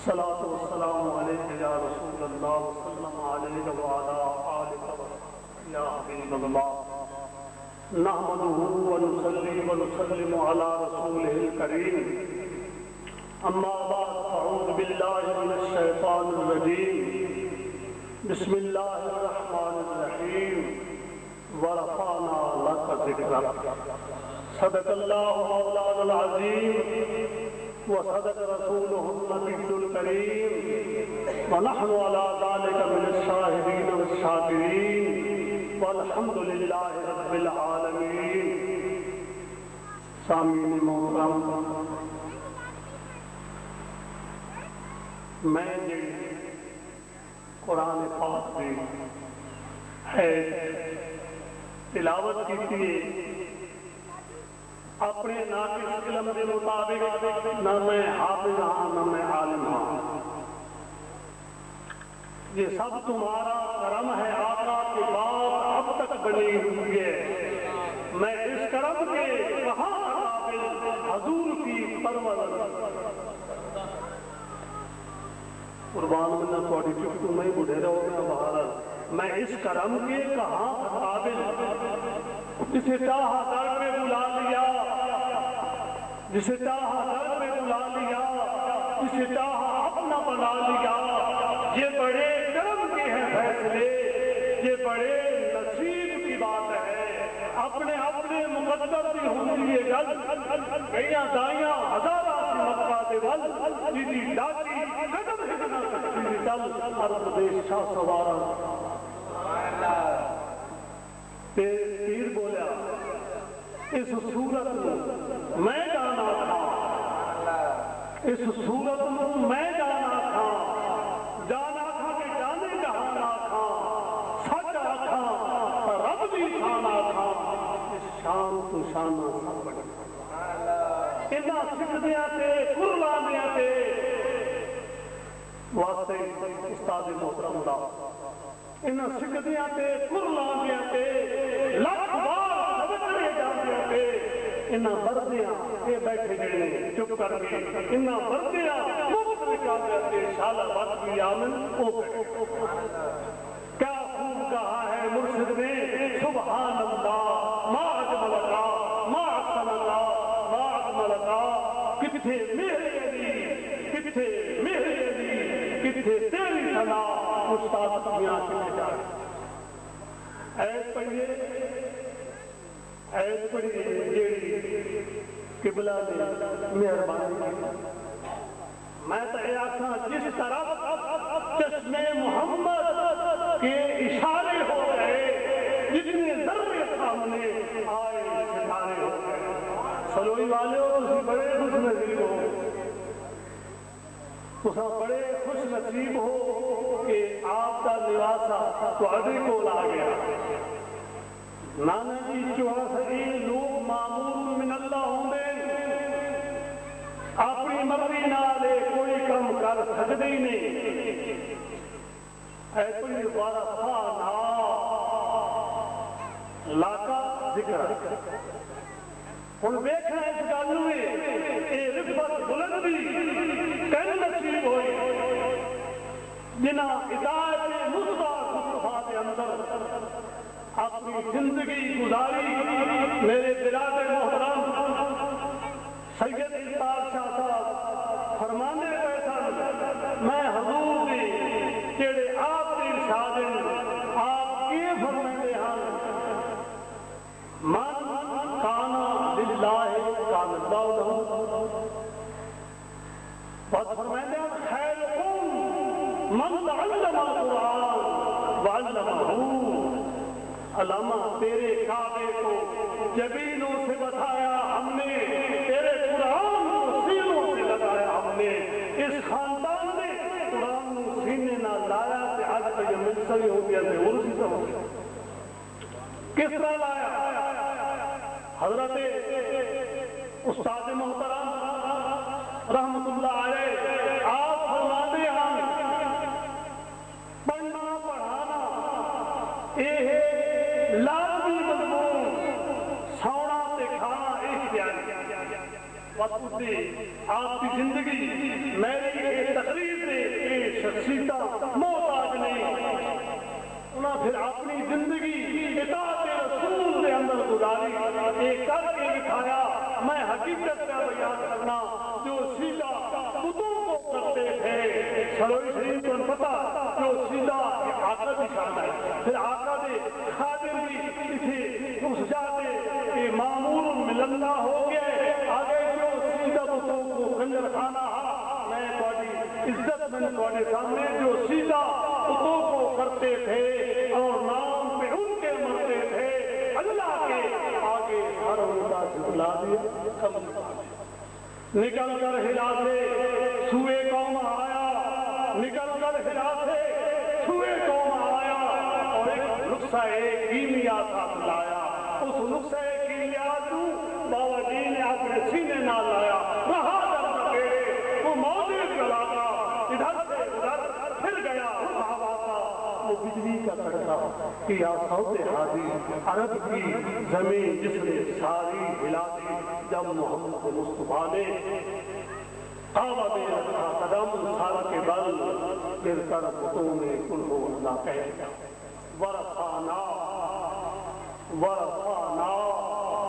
الصلاة والسلام عليك يا رسول الله وسلم عليك وعلى آلك وصحبك يا حبيب الله، نحمده ونصلي ونسلم على رسوله الكريم. أما بعد أعوذ بالله من الشيطان الرجيم. بسم الله الرحمن الرحيم. ورفعنا لك ذكرك. صدق الله مولانا العظيم. وصدق رسوله النبي الكريم ونحن على ذلك من الشاهدين والشاكرين والحمد لله رب العالمين. سامعین محترم، میں جی قرآن پاک دی ہے تلاوت کی اپنے ناقص علم کے مطابق نہ میں حافظ ہاں نہ میں عالم ہاں۔ یہ سب تمہارا کرم ہے آقا کی بات اب تک بنی ہوئی ہے۔ میں اس کرم کے کہاں حضور کی پرورش۔ قربان منا تھوڑی چپ تو میں بڑھے رہو گا باہر میں اس کرم کے کہاں قابل جسے چاہا در جسے چاہا در پہ بلا لیا، جسے چاہا اپنا بنا لیا۔ یہ بڑے کرم کے ہیں فیصلے، یہ بڑے نصیب کی بات ہے۔ اپنے اپنے مقدر بھی ہوتی ہے گل، گئیاں دائیاں ہزارہ سی مکہ دے ول۔ جیدی ڈاکی قدم ہکنا سکتی چل عرب دیش شاہ سوارا۔ پیر بولیا، اس صورت میں میں جانا تھا۔ اس صورت میں جانا تھا۔ جانا تھا کہ جانے جہانا تھا۔ سچ آتھا رب بھی کھانا تھا۔ اس شان تو شانہ سب بڑی۔ انہا سکھدیاں تے، قربانیاں تے۔ واسطے استاد محترم دا۔ انہا سکھدیاں تے، قربانیاں تے۔ لکھ بار سبکرے جاندیاں تے۔ انہا بردیاں اے بیٹھے جڑے چپ کر کے انہا بردیاں مفت نکالے تے شالہ وقت بھی آمن او کیا خوب کہا ہے مرشد نے سبحان اللہ ما اجمل اللہ، ما احسن اللہ، ما اجمل اللہ۔ کتھے میرے علی کتھے میرے علی کتھے تیری سنا استاد دنیا کے جا ایت پڑھیے جیڑی قبلہ نے مہربانی میں تو یہ جس طرف چشم محمد کے اشارے ہو جتنے ذرے سامنے آئے ستارے ہو سلوئی والے تسی بڑے خوش نصیب ہو تسا بڑے خوش نصیب ہو کہ آپ کا نواسا تھوڑے کو لا گیا نانا جی چوہا سکی لوگ معمول من اللہ ہوں دے اپنی مرضی نالے کوئی کم کر سکتے ہی نہیں۔ اے کوئی دوبارہ فانا لاکا ذکر۔ ہن ویکھنا اس گل نوں اے رفت بلندی کن نصیب ہوئی۔ جنہ ہدایت مصطفیٰ مصطفیٰ کے اندر۔ اپنی زندگی گزاری، میرے برادر محترم، سید اقبال شاہ صاحب، فرمانے پہ میں حضور دی جڑے آپ کے ارشاد آپ کی فرماتے ہیں، من کانا للہ کان اللہ بس فرماتے ہیں خیرکم من تعلم القرآن وعلمہ علامہ تیرے کعبے کو جبینوں سے بتایا ہم نے، تیرے قرآن کو سینوں سے لگایا ہم نے۔ اس خاندان نے قرآن کو سینے نہ لایا کہ آج تک یہ ملسلی ہو گیا تھے اردو سے ہو کس طرح لایا؟ حضرت استاد محترم رحمت اللہ علیہ، آپ فرماتے ہیں، پڑھنا، پڑھانا یہ لازمی مضمون سونا تے کھانا اختیاری وقت دی آپ کی زندگی میری یہ تقریر سے یہ شخصیت محتاج نہیں انہاں پھر اپنی زندگی اطاعت رسول کے اندر گزاری یہ کر کے دکھایا میں حقیقت کا بیان کرنا جو سیدھا بتوں کو کرتے تھے سروئی شریف کو پتا جو سیدھا آقا کی شان ہے پھر آقا عزت سامنے جو سیدھا بتوں کو کرتے تھے اور نام پہ ان کے مرتے تھے، اللہ کے آگے ہر مدہ جھٹلا دیا کم نکل کر ہلا سے سوئے قوم آیا، نکل کر ہلا سے سوئے قوم آیا، اور ایک نقصہ کیمیا ساتھ لایا۔ اس نقصہ کیمیا تو بابا جی نے اپنے سینے نہ لایا کا تڑکا کیا سوتے حاضی عرب کی زمین جس نے ساری ہلا دی جب محمد مصطفیٰ نے کعبہ میں رکھا قدم سارا کے بل گر کر بتوں میں کل ہو اللہ کہہ دیا۔ ورفانا ورفانا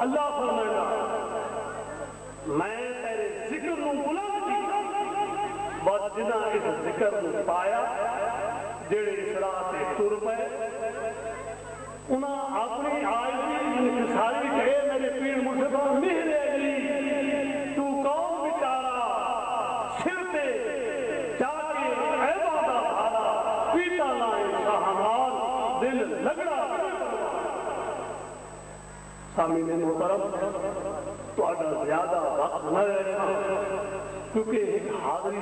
اللہ فرمائنا میں تیرے ذکر نو بلند کی بس جنا اس ذکر نو پایا، جڑے اسراء تے تر پے انہاں اپنی آئی انکساری کہے میرے پیر مرشدہ مہر علی تو کون بیچارا سر تے جا کے عیبہ دا بھالا پیتا لائے شاہمان دل لگڑا۔ سامین محترم تو اگر زیادہ وقت نہ رہتا کیونکہ ایک حاضری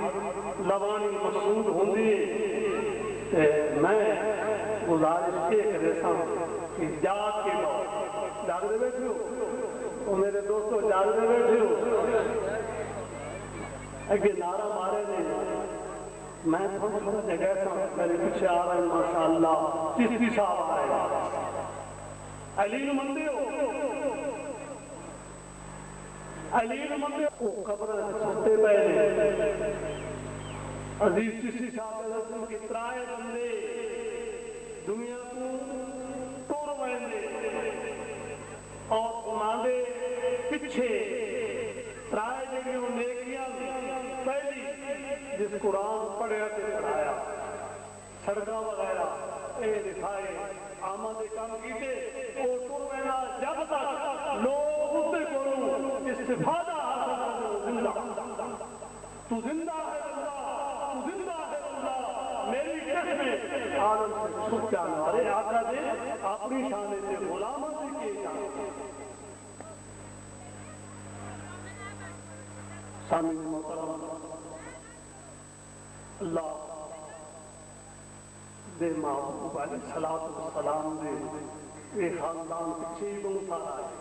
لوانی مقصود ہوندی ہے۔ میں گزارش یہ کرے سا کہ جاگ کے لو جاگ دے بیٹھے ہو۔ تو میرے دوستو جاگ دے بیٹھے ہو۔ اگے نعرہ مارے نے۔ میں تھوڑا تھوڑا جگہ سا میرے پیچھے آ رہا ہے ماشاءاللہ۔ چشتی صاحب آئے۔ علی مندی ہو علی مندی ہو قبر سوتے پہلے عزیز چشتی صاحب علیہ وسلم کی ترائے بندے۔ دنیا کو پچھے ترائے جگہ نیکیاں پہلی جس قرآن پڑھیا تے پڑھایا سڑکاں وغیرہ اے دکھائے، آمد کام کیتے او ٹر وینا جب تک لوگ اسے کو استفادہ حاصل کرنے زندہ تو زندہ ہے اللہ، تو زندہ ہے اللہ، میری قسم عالم سے چھپ جانا۔ ارے آقا دے اپنی شانے سے غلامت سے کیے جانا سامین محترم اللہ دے محبوب علیہ الصلوۃ والسلام دے اے خاندان پیچھے ہی بہت سارا ہے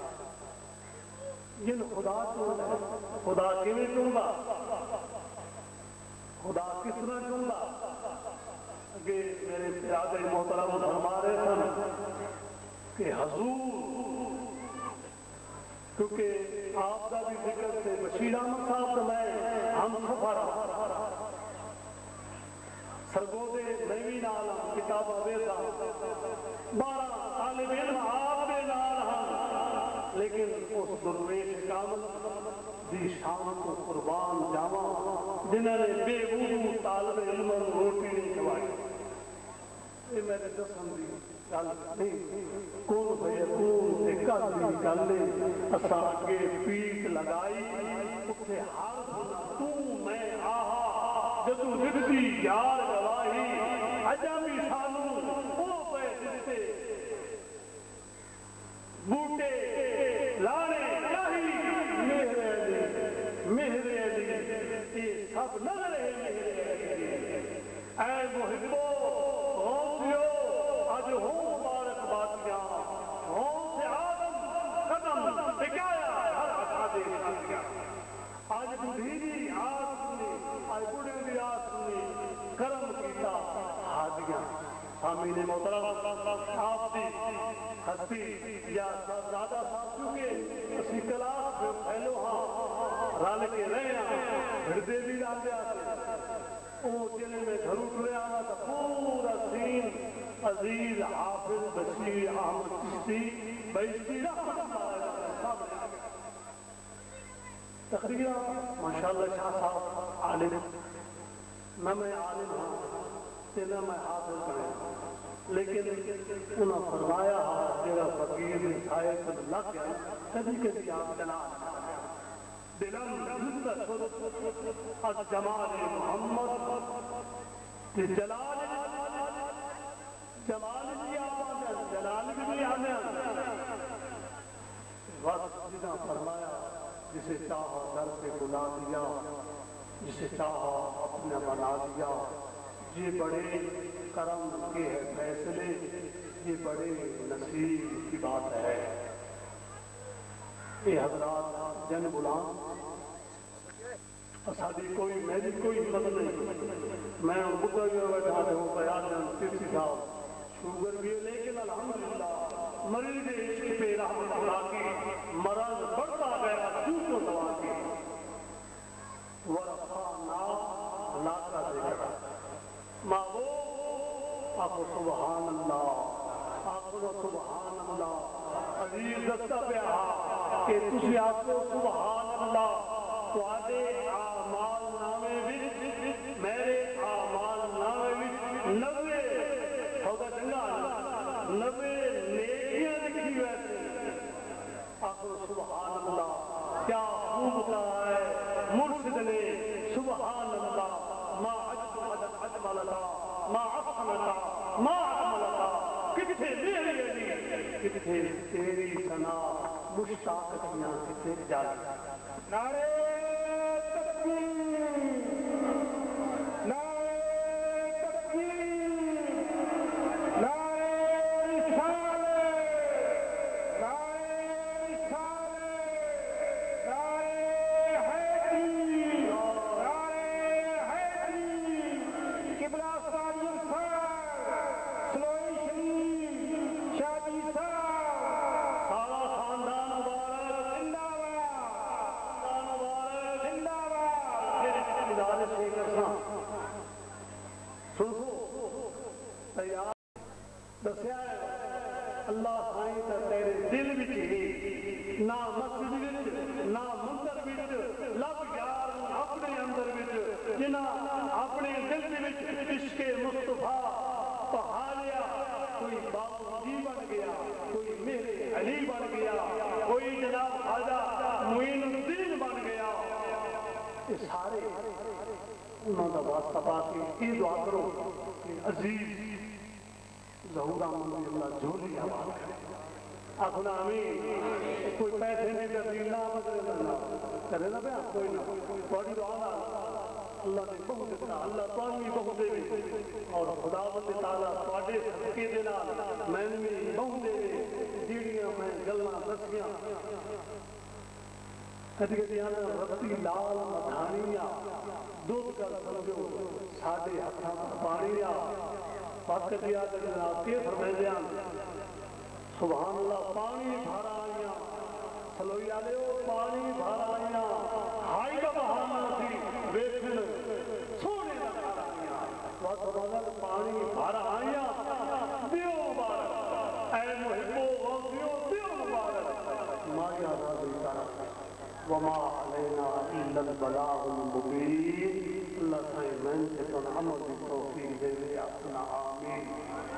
جن خدا تو خدا کیویں چوں گا؟ خدا کس طرح چوں گا؟ کہ میرے پیارے محترم فرما رہے سن کہ حضور کیونکہ آپ کا بھی ذکر سے بشیر احمد صاحب تو میں ہم سفر سرگودے نئی نال کتاب ویسا بارہ طالب علم آپ دے نال ہم لیکن اس درویش کامل دی شان کو قربان جاواں۔ جنہوں نے بے وضو طالب علم روٹی نہیں کھوائی یہ میرے دسن دی گل نہیں کون فیکون کل دی گل اساں اگے پیٹ لگائی اتھے ہر تو میں آہا جدو زدگی یار گواہی اجا سانو او پہ دتے بوٹے لانے چاہی مہر علی مہر علی یہ سب نظر ہے مہر علی اے محبو سامین محترم آپ دی ہستی یا زیادہ صاحب چونکہ اسی کلاس میں پہلو ہاں رل کے رہے ہیں ہردے بھی لاندے وہ جلے میں گھروں ٹریا ہوا تو پورا سین عزیز، حافظ، بشیر احمد چشتی بیشتی رحمت اللہ علیہ تقریرا ماشاءاللہ شاہ صاحب عالم نہ میں عالم ہوں نہ میں حافظ کریں لیکن انہوں فرمایا جڑا فقیر سائے کد لگ گیا کبھی کبھی آپ چلا دلم از جمال محمد تے جلال جمال بھی آواز جلال بھی آنے وقت جنا فرمایا، جسے چاہا در پہ بلا دیا، جسے چاہا اپنا بنا دیا، یہ بڑے کرم کے ہے فیصلے یہ بڑے نصیب کی بات ہے۔ یہ حضرات، جن غلام ساری کوئی، میری کوئی مدد نہیں۔ میں بکا جو بیٹھا دے ہوں بیان جان تیسی صاحب شوگر بھی ہے، لیکن الحمدللہ مریض عشق پہ رحمت اللہ کی، مرض بڑھتا گیا دوسروں دوا کی۔ ورفانا لا کا ذکر ماں آخو سبحان اللہ آخو سبحان اللہ عزیز دستا پہ آہا کہ تسی آخو سبحان علی تیری سنا مشتاق مشتاقتیاں کتھے جالی نعرے تکبیر۔ اپنے دل دے وچ عشق مصطفیٰ پہالیا کوئی باپ جی بن گیا، کوئی میرے علی بن گیا، کوئی جناب خواجہ معین الدین بن گیا۔ یہ سارے انہوں کا واسطہ پا کے یہ دعا کرو کہ عزیز ظہورا مندی اللہ جھولی آباد کرے آخنا ہمیں کوئی پیسے نہیں کرتی نہ بدلے کرے نہ پیا کوئی نہ تھوڑی دعا نال۔ اللہ نے بہت دیتا اللہ تمہیں بہت دے اور خدا بند تعالیٰ تھوڑے صدقے دے نال میں بھی بہت دے جیڑیاں میں گلاں دسیاں کدی کدی آنا رتی لال مدھانیاں دودھ کر سمجھو ساڈے ہاتھاں پانی آ پاک کدی آ کے جناب کے فرمائے سبحان اللہ، پانی بھر آئیاں، سلوئی والے پانی فضل پانی بھر آیا دیو مبارک۔ اے محبو غوثیو دیو مبارک۔ مایا راضی طرف۔ وما علینا الا البلاغ المبین۔ اللہ المبين الله سيمن تكون عمل بالتوفيق دي آمین۔